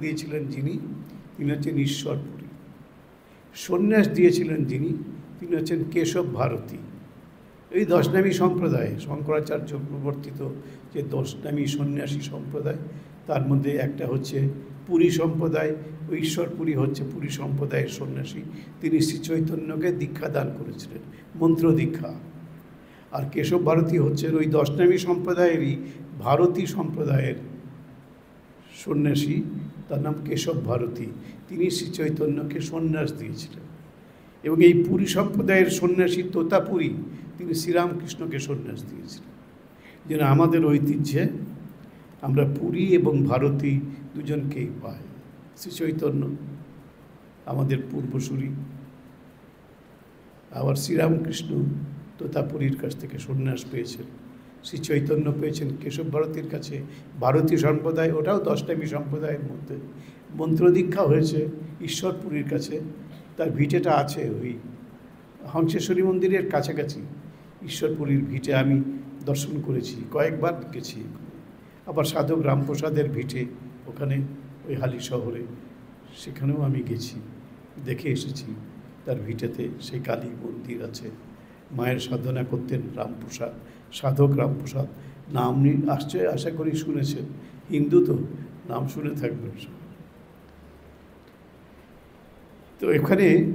দিয়েছিলেন যিনি, তিনি হচ্ছেন ঈশ্বরপুরী সন্ন্যাস দিয়েছিলেন যিনি, তিনি হচ্ছেন কেশব ভারতী। এই দশনামী সম্প্রদায়, শঙ্করাচার্য প্রবর্তিত যে দশনামী সন্ন্যাসী সম্প্রদায়, তার মধ্যে একটা হচ্ছে পুরী সম্প্রদায় ঈশ্বরপুরী হচ্ছে পুরী সম্প্রদায়ের সন্ন্যাসী। তিনি শ্রী চৈতন্যকে দীক্ষা দান করেছিলেন, মন্ত্র দীক্ষা। আর কেশব ভারতী হচ্ছেন ওই দশনামী সম্প্রদায়েরই ভারতী সম্প্রদায়ের সন্ন্যাসী, তার নাম কেশব ভারতী। তিনি শ্রী চৈতন্যকে সন্ন্যাস দিয়েছিলেন। এবং এই পুরী সম্প্রদায়ের সন্ন্যাসী তোতাপুরী, তিনি শ্রীরামকৃষ্ণকে সন্ন্যাস দিয়েছিলেন। যেন আমাদের ঐতিহ্যে আমরা পুরী এবং ভারতী দুজনকেই পাই। শ্রী চৈতন্য, আমাদের পূর্বসূরি, আবার শ্রীরামকৃষ্ণ তোতাপুরীর কাছ থেকে সন্ন্যাস পেয়েছেন শ্রী চৈতন্য পেয়েছেন কেশব ভারতীর কাছে। ভারতীয় সম্প্রদায়, ওটাও দশটামী সম্প্রদায়ের মধ্যে। মন্ত্রদীক্ষা হয়েছে ঈশ্বরপুরীর কাছে, তার ভিটেটা আছে ওই হংসেশ্বরী মন্দিরের কাছাকাছি। ঈশ্বরপুরীর ভিটে আমি দর্শন করেছি, কয়েকবার গেছি। আবার সাধক রামপ্রসাদের ভিটে ওখানে, ওই হালি শহরে, সেখানেও আমি গেছি, দেখে এসেছি। তার ভিটেতে সেই কালী মন্দির আছে। মায়ের সাধনা করতেন রামপ্রসাদ, সাধক রামপ্রসাদ। নাম আসছে, আশা করি শুনেছেন। হিন্দু তো, নাম শুনে থাকবেন। তো এখানে